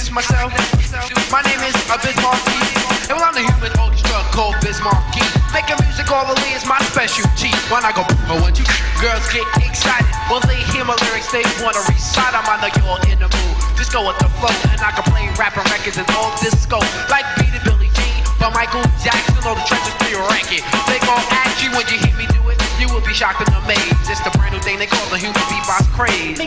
introduce myself. My name is Biz Mark And well, I'm the human orchestra called Biz Markie. Making music all the orally is my specialty. When I go, oh, one, two, girls get excited. When they hear my lyrics, they wanna recite them. I know you're in the mood. Just go with the flow. And I can play rapping records and all disco. Like Beat It Billie Jean. But Michael Jackson, all the trenches to your ranking. They gon' ask you when you hear me do it. You will be shocked and amazed. It's the brand new thing they call the human beatbox craze.